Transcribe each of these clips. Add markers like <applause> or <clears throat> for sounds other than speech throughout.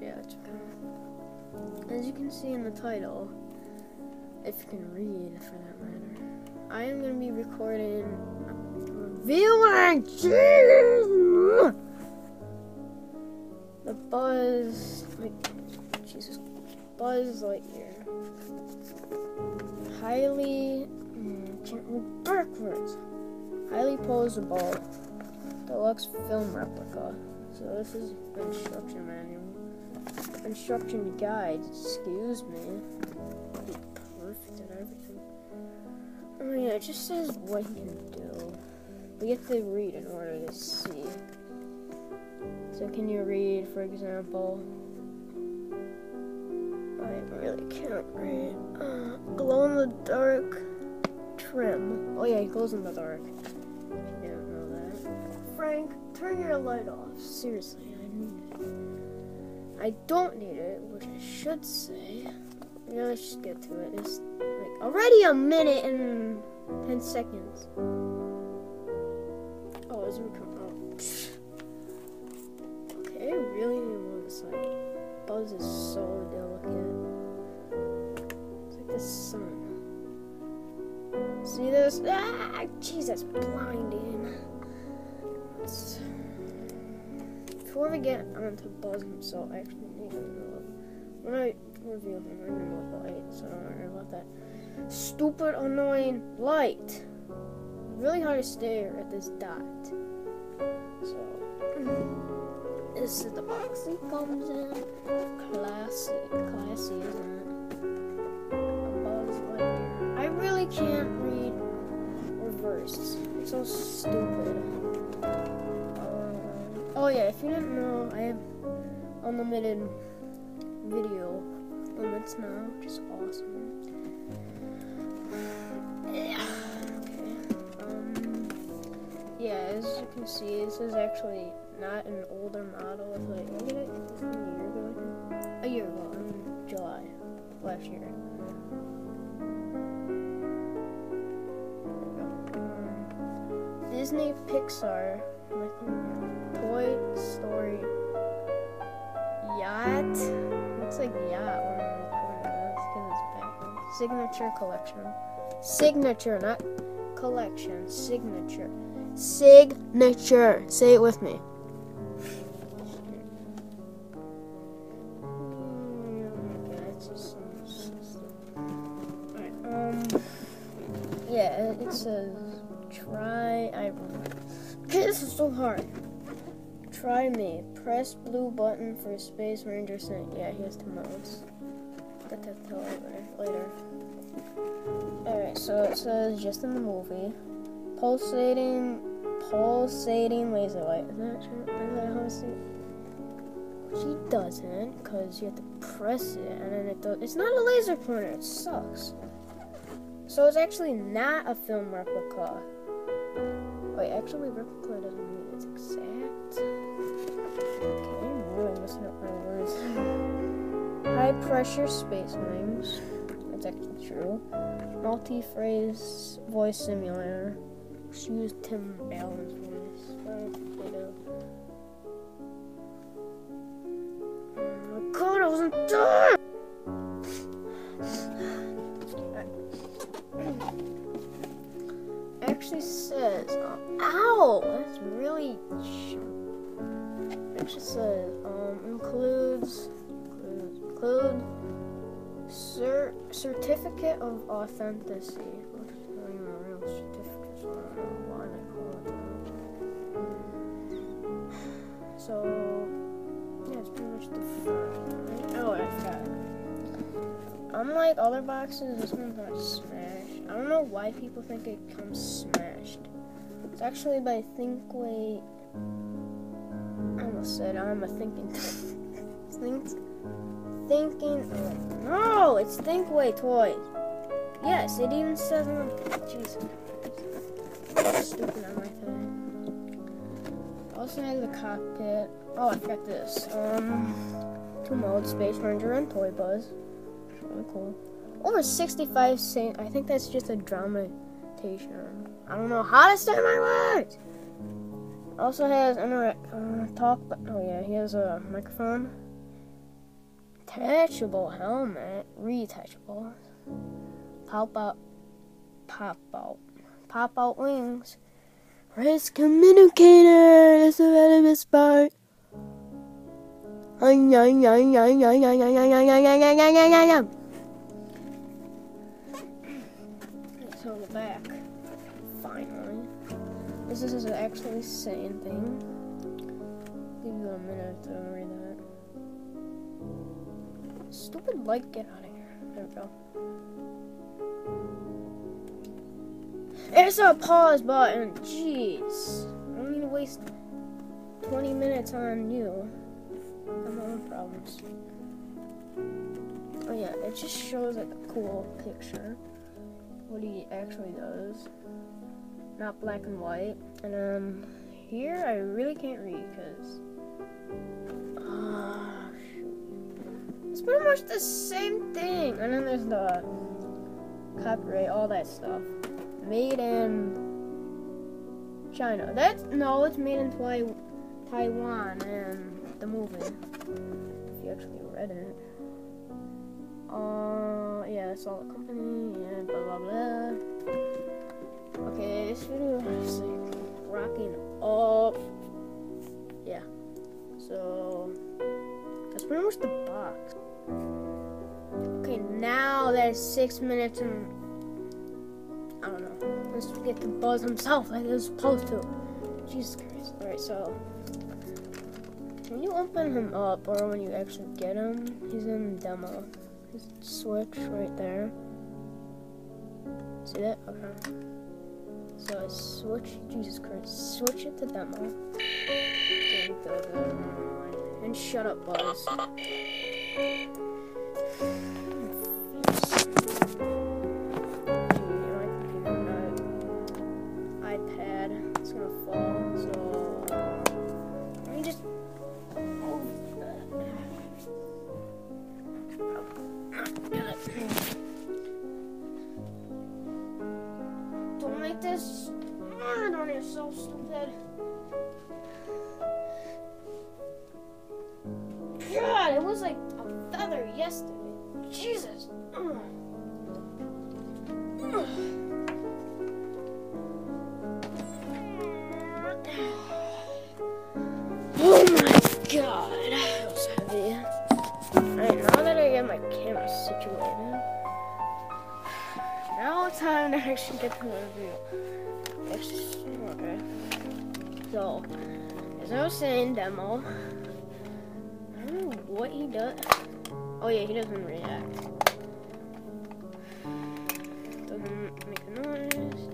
it's As you can see in the title, if you can read for that matter, I am going to be recording reviewing the Buzz, like, Jesus, Buzz Lightyear. Highly, mm, can't read backwards. Highly posable deluxe film replica. So this is instruction manual. Instruction guide, excuse me. Perfect at everything. Oh yeah, it just says what you do. We have to read in order to see. So can you read, for example? I really can't read. Uh, glow in the dark trim. Oh yeah, it glows in the dark. You don't know that. Frank, turn your light off. Seriously, I. I don't need it, which I should say. Yeah, let's just get to it. It's like already a minute and ten seconds. Oh, is it come out? Okay, really want this like Buzz is so delicate. It's like the sun. See this? Ah, Jesus, blinding. Let's, before we get onto Buzz himself, I actually need to know. When I review him, I remove the light, so I don't worry about that. Stupid, annoying light. Really hard to stare at this dot. So, <clears throat> this is the box he comes in. Oh yeah, if you didn't know, I have unlimited video limits now, which is awesome. Um. Yeah, as you can see, this is actually not an older model. It's like I get it a year ago. A year ago, in July last year. Um, Disney Pixar, Toy Story Yacht. Looks like yacht when this because it's backwards. Signature collection. Signature, not collection. Signature. Signature. Say it with me. Yeah, it says try. I. <laughs> This is so hard. Try me. Press blue button for Space Ranger Sync. Yeah, he has two modes. Get that tell later. later. Alright, so it says just in the movie. Pulsating pulsating laser light. Is that true? Is that how it's She doesn't, because you have to press it and then it does it's not a laser pointer, it sucks. So it's actually not a film replica. Wait, actually replica doesn't mean it's exact. Up my words. High pressure space wings. That's actually true. Multi-phrase voice simulator. Just use Tim Allen's voice. Oh my god, I wasn't done! actually says, oh, ow, that's really. It actually says, um, includes, includes, include cer- certificate of authenticity. Which is not even a real certificate, so I don't know why they call it that. Yeah, it's pretty much the. Right? Oh, I forgot. Unlike other boxes, this one's not smashed. I don't know why people think it comes smashed. It's actually by Thinkway. Said I'm a thinking. Think, thinking. Oh, no, it's Thinkway toys. Yes, it even says on. Jesus. Stupid on my thing. Also has the cockpit. Oh, I forgot this. Um, two modes: Space Ranger and Toy Buzz. Really cool. Over 65 cent. I think that's just a dramatization. I don't know how to say my words. Also has inter- uh, talk. Oh yeah, he has a microphone. detachable helmet, retachable. Pop out, pop out, pop out wings. Race communicator. That's the best part. So back, finally. This is an actually saying thing. Give you a minute to read that. Stupid light, get out of here. There we go. There's a pause button. Jeez. I don't need to waste 20 minutes on you. I have my own problems. Oh yeah, it just shows like a cool picture. What he actually does. Not black and white. And um, here I really can't read because. Oh, it's pretty much the same thing. And then there's the copyright, all that stuff. Made in China. That's no, it's made in Twi- Taiwan and the movie. If you actually read it. Uh, yeah, it's all the company and blah blah blah. Okay, this video is like rocking up. Yeah. So that's pretty much the box. Okay, now there's six minutes and I don't know. Let's get the buzz himself like it was supposed to. Jesus Christ. Alright, so when you open him up or when you actually get him, he's in the demo. His switch right there. See that? Okay. So I switch, Jesus Christ, switch it to demo. Uh, and shut up, Buzz. iPad, it's gonna fall, so let me just Make this hard on yourself, stupid. God, it was like a feather yesterday. It's time to actually get to the review. Okay. So, as I was saying, demo. I don't know what he does. Oh yeah, he doesn't react. Doesn't make a noise.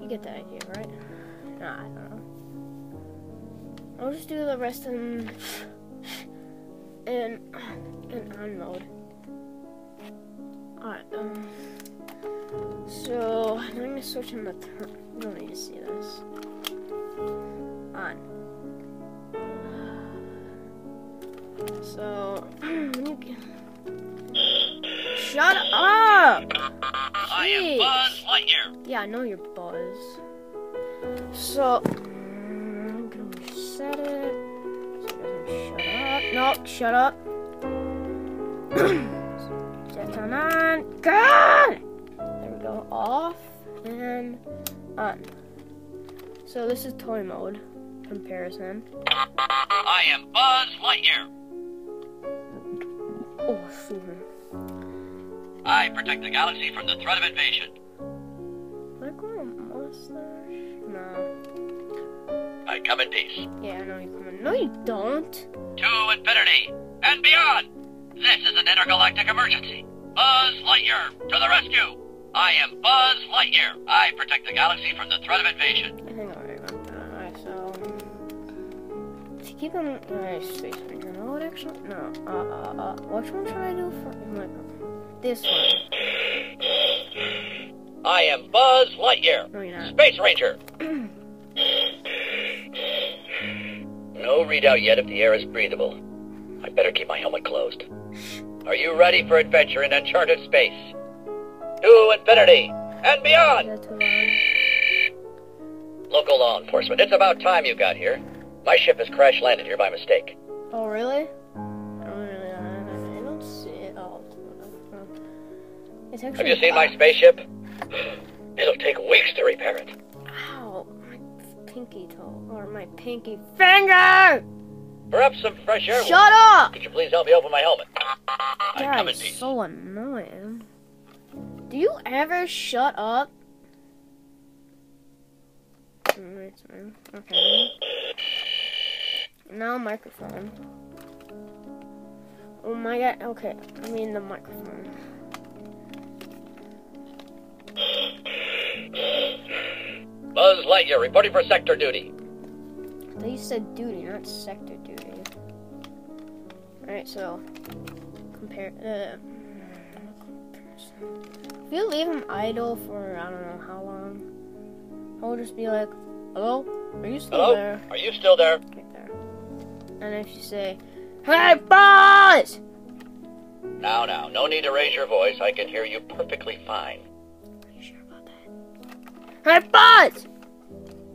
You get the idea, right? Nah, I don't know. I'll just do the rest in in in on mode. Alright, um so I'm gonna switch in the turn you don't need to see this. On. So <clears throat> when you get Shut up! I am. Buzz Lightyear. Yeah, I know you're Buzz. So, I'm gonna reset it. So it shut up. Nope, shut up. <clears throat> Set on. God! On. Um, so this is toy mode comparison. I am Buzz Lightyear. Oh, excuse. I protect the galaxy from the threat of invasion. Did I grow a mustache? No. I come in peace. Yeah, I know you coming. No, you don't. To infinity and beyond. This is an intergalactic emergency. Buzz Lightyear, to the rescue. I am Buzz Lightyear. I protect the galaxy from the threat of invasion. I think I got that. Alright, so. To keep him. Alright, Space Ranger mode, actually? No. Uh, uh, uh. Which one should I do for. Like, this one. I am Buzz Lightyear. No, you're not. Space Ranger. no readout yet if the air is breathable. I better keep my helmet closed. Are you ready for adventure in uncharted space? to infinity and beyond. Local law enforcement, it's about time you got here. My ship has crash landed here by mistake. Oh, really? I don't, see it. Oh, actually. Have you seen my spaceship? <sighs> It'll take weeks to repair it. Ow, my pinky toe, or my pinky finger! Perhaps some fresh air. Shut up! Could you please help me open my helmet? God, I'm so annoying. Do you ever shut up? Okay. Now microphone. Oh my god. Okay, I mean the microphone. Buzz Lightyear reporting for sector duty. They said duty, not sector duty. Alright, so compare. Uh, if you leave him idle for I don't know how long, he'll just be like, "Hello, are you still Hello? there?" Are you still there? Right there. And if you say, "Hey, boss!" Now, now, no need to raise your voice. I can hear you perfectly fine. Are you sure about that? Hey, Buzz!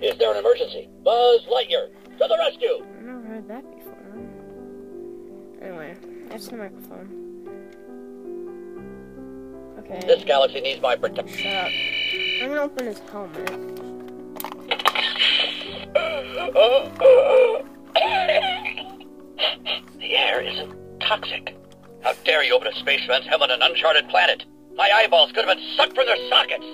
Is there an emergency? Buzz Lightyear, to the rescue! I've never heard that before. Anyway, that's the microphone. Okay. This galaxy needs my protection. Shut up. I'm gonna open his helmet. <laughs> the air isn't toxic. How dare you open a spaceman's helmet on an uncharted planet? My eyeballs could have been sucked from their sockets.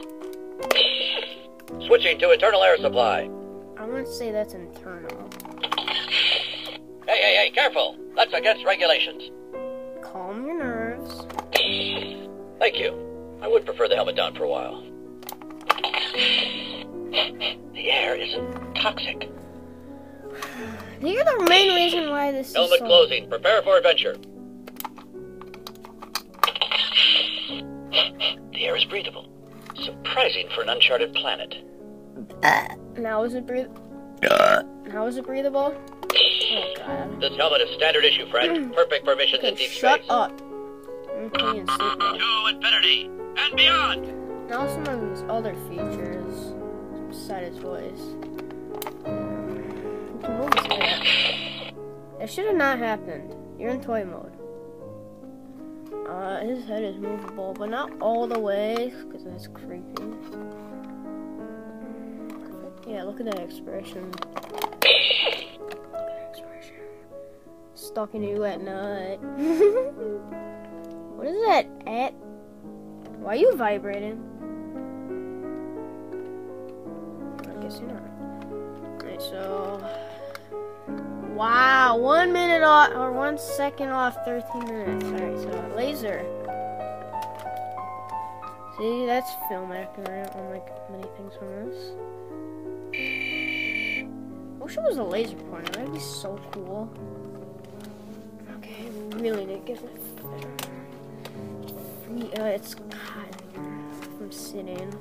<laughs> Switching to internal air supply. I want to say that's internal. Hey, hey, hey, careful! That's against regulations. Calm your nerves. Thank you. I would prefer the helmet down for a while. The air isn't toxic. You're the main reason why this is Helmet so... closing. Prepare for adventure. The air is breathable. Surprising for an uncharted planet. Uh, now is it breath? Uh. Now is it breathable? Oh god. This helmet is standard issue, friend. Hmm. Perfect for missions in Okay, deep shut space. up. I'm playing sleep mode. To infinity and beyond. Now some of his other features besides his voice. It should have not happened. You're in toy mode. Uh, his head is movable, but not all the way, because that's creepy. Yeah, look at that expression. Expression. Stalking you at night. <laughs> what is that at? Why are you vibrating? I guess you're not. Alright, so. Wow, one minute off, or one second off 13 minutes. Alright, so laser. See, that's film accurate, unlike many things from this. I wish it was a laser pointer, that'd be so cool. Okay, really need to get it. Uh, it's God from sitting.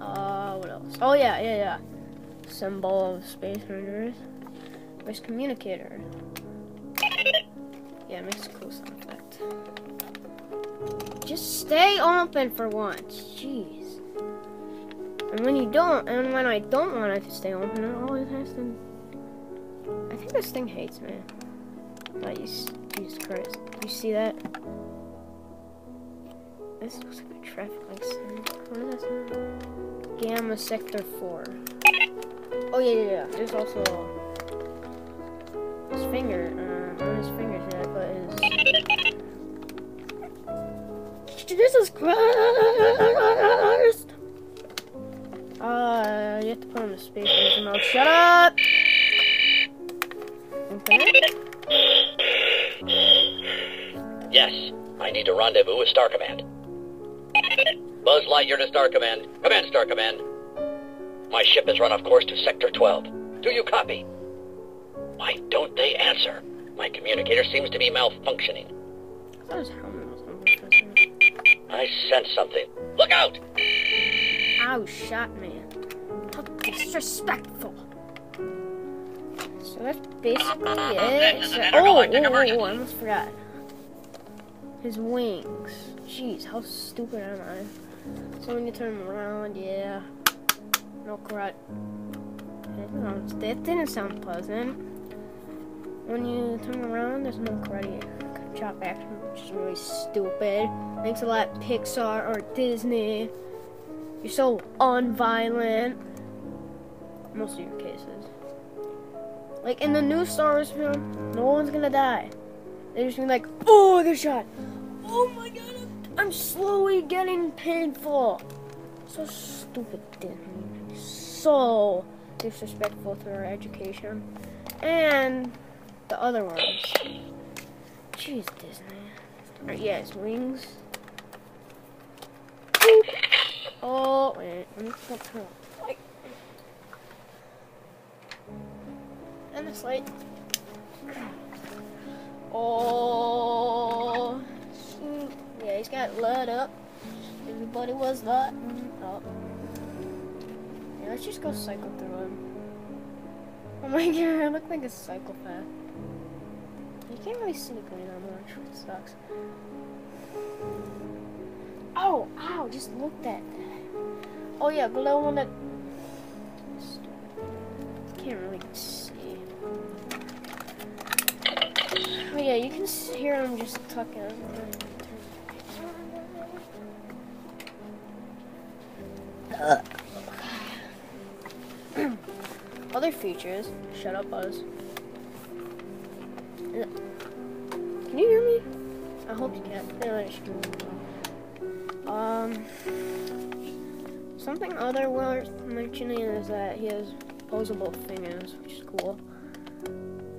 Uh, what else? Oh yeah, yeah, yeah. Symbol of Space Rangers. Where's communicator? Yeah, it makes a cool sound effect. Just stay open for once. Jeez. And when you don't, and when I don't want it to stay open, it always has to. I think this thing hates me. S- Jesus Christ. You see that? This looks like a traffic light sign. What is that? Gamma Sector 4. Oh, yeah, yeah, yeah. There's also his finger. Uh, not his fingers yet, but his. Jesus Christ! Uh, you have to put on the space ranger mode. Shut up! It. Yes, I need to rendezvous with Star Command. Buzz Lightyear to Star Command. Command, Star Command. My ship has run off course to Sector 12. Do you copy? Why don't they answer? My communicator seems to be malfunctioning. I thought his helmet was on for a second. I sense something. Look out! Ow, shot me. How disrespectful. So that's basically it. So- oh, oh, oh, oh, I almost forgot. His wings. Jeez, how stupid am I? So when you turn him around, yeah. No crud. That didn't sound pleasant. When you turn around, there's no karate. chop action, which is really stupid. Thanks a lot, Pixar or Disney. You're so unviolent. Most of your cases. Like in the new Star Wars film, no one's gonna die. They're just gonna be like, oh, they're shot. Oh my god, I'm, slowly getting painful. So stupid, Disney. So disrespectful to our education. And the other ones. Jeez, Disney. Alright, yeah, it's wings. Oh, wait. Let me flip her up. And it's like. Oh. Yeah, he's got lit up. Everybody was lighting up. Yeah, let's just go cycle through him. Oh my <laughs> god, I look like a psychopath. You can't really see going that much, which sucks. Oh, ow, just looked at that. Oh yeah, below one that... yeah, you can hear him just tucking. Other features. Shut up, Buzz. Can you hear me? I hope you can. Um, something other worth mentioning is that he has posable fingers, which is cool.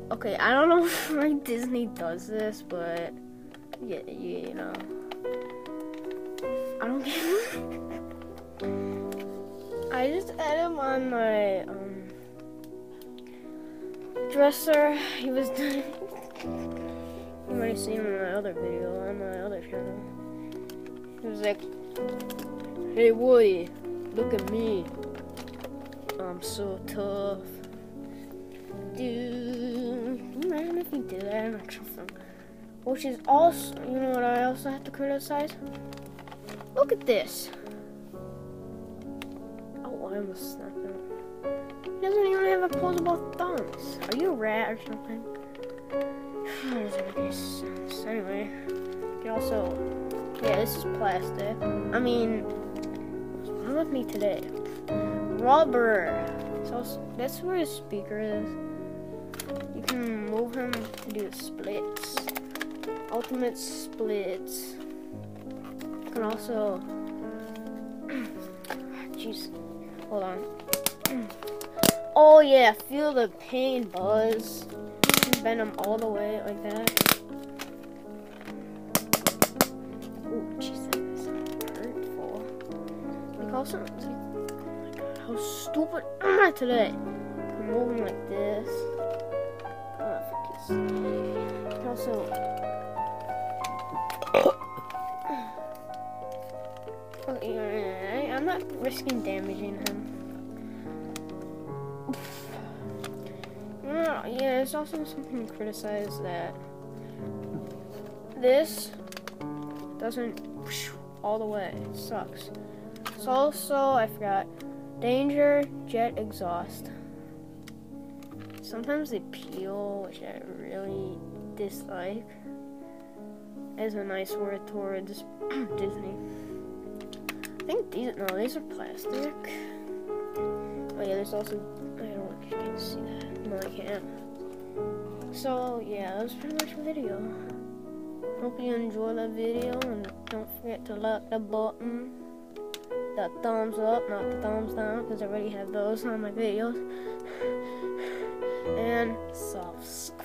Okay, I don't know <laughs> if why Disney does this, but yeah, you know, I don't get. <laughs> I just add him on my um, dresser. He was <laughs> doing. you might have seen him in my other video on my other channel. He was like, "Hey Woody, look at me. I'm so tough." Dude, if he did that a film? Which is also, you know what I also have to criticize? Look at this. Oh, I almost snapped it. He doesn't even have opposable thumbs. Are you a rat or something? <sighs> Anyway, you also, yeah, this is plastic. I mean, what's wrong with me today? Rubber. So that's where his speaker is. Can move him to do splits. Ultimate splits. You can also <clears throat> jeez. Hold on. <clears throat> Oh yeah, feel the pain, Buzz. Bend him all the way like that. Oh, jeez, that is hurtful. Like also, like, oh my god, how stupid am I today? I'm moving like this. Focus. Also. I'm not risking damaging him. yeah, it's also something to criticize that this doesn't all the way. It sucks. It's also, I forgot, danger jet exhaust. Sometimes they peel, which I really dislike. As a nice word towards <clears throat> Disney. I think these, no, these are plastic. Oh yeah, there's also, I don't know if you can see that. No, I can't. So yeah, that was pretty much the video. Hope you enjoy the video and don't forget to like the button. The thumbs up, not the thumbs down, because I already have those on my videos. <laughs> And subscribe.